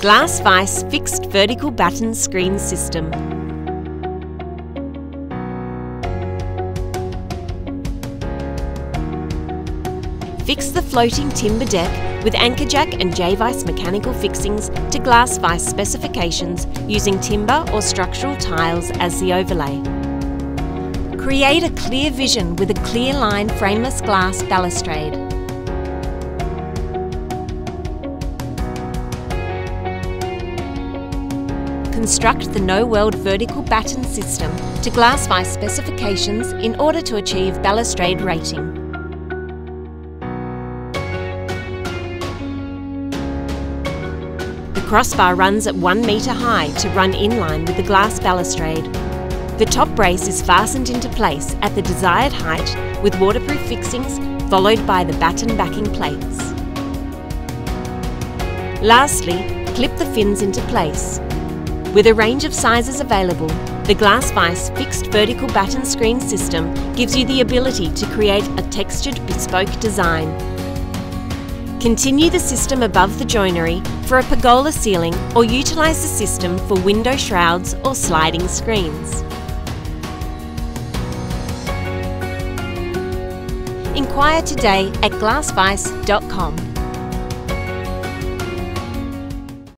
Glass Vice Fixed Vertical Batten Screen System. Fix the floating timber deck with Anchorjak and J-Vice mechanical fixings to glass vice specifications using timber or structural tiles as the overlay. Create a clear vision with a clear line frameless glass balustrade. Construct the No Weld vertical batten system to glass vice specifications in order to achieve balustrade rating. The crossbar runs at 1 metre high to run in line with the glass balustrade. The top brace is fastened into place at the desired height with waterproof fixings followed by the batten backing plates. Lastly, clip the fins into place with a range of sizes available, the Glass Vice fixed vertical batten screen system gives you the ability to create a textured bespoke design. Continue the system above the joinery for a pergola ceiling or utilise the system for window shrouds or sliding screens. Inquire today at glassvice.com.